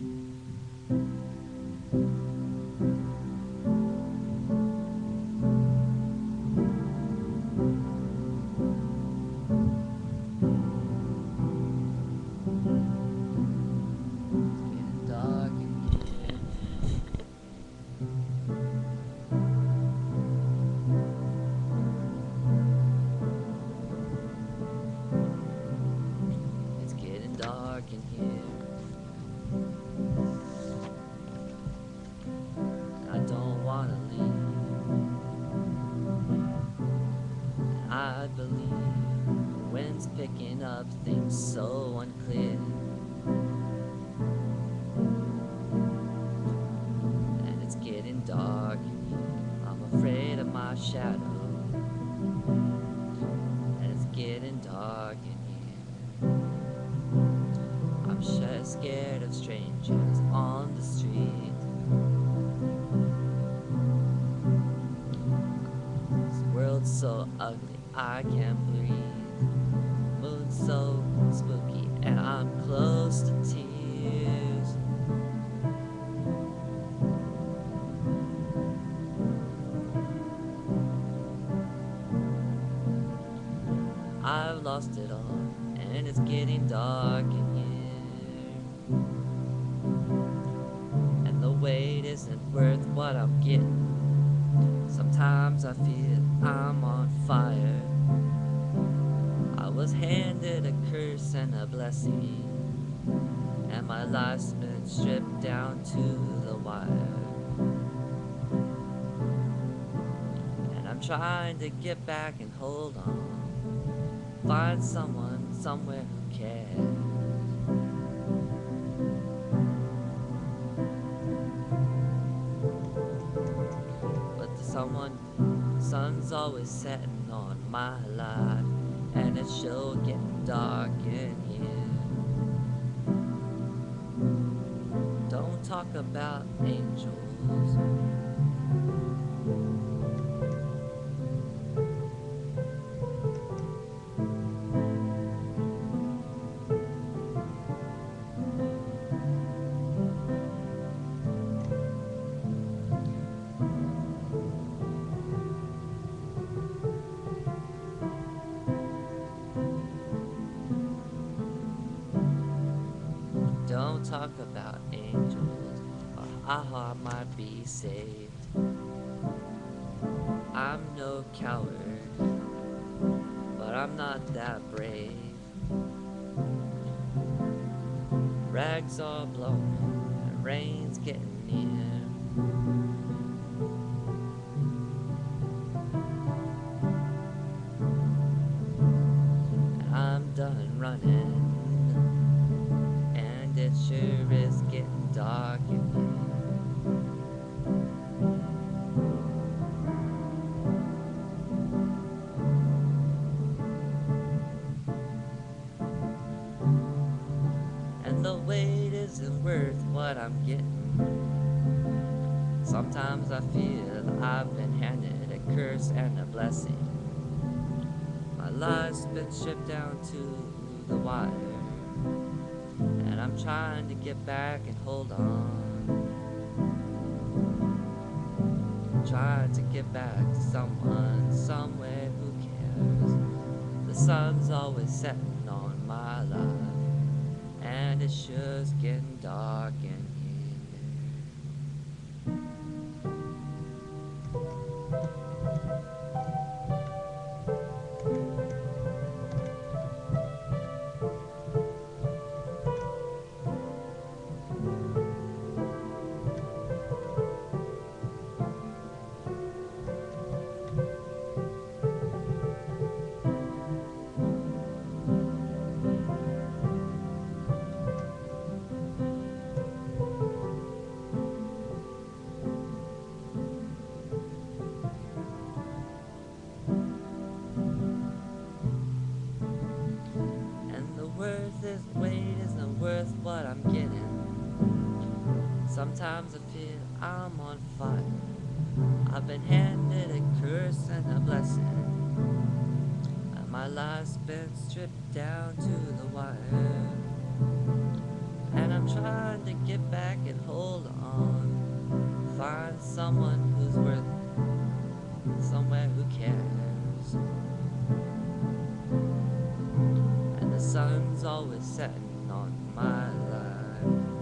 getting things so unclear. And it's getting dark in here. I'm afraid of my shadow. And it's getting dark in here. I'm sure scared of strangers on the street. This world's so ugly, I can't breathe. So spooky, and I'm close to tears. I've lost it all, and it's getting dark in here. And the wait isn't worth what I'm getting. Sometimes I feel I'm on fire. Curse and a blessing, and my life's been stripped down to the wire. And I'm trying to get back and hold on. Find someone somewhere who cares. But the someone, sun's always setting on my life, and it's sure getting dark about angels. Don't talk about angels or heart might be saved. I'm no coward, but I'm not that brave. Rags are blowing, and rain's getting near. Worth what I'm getting. Sometimes I feel I've been handed a curse and a blessing. My life's been stripped down to the wire. And I'm trying to get back and hold on. Trying to get back to someone, somewhere who cares. The sun's always setting on my life. And it's just getting dark in Sometimes I feel I'm on fire. I've been handed a curse and a blessing. And my life's been stripped down to the wire. And I'm trying to get back and hold on. Find someone who's worth it. Somewhere who cares. And the sun's always setting on my life.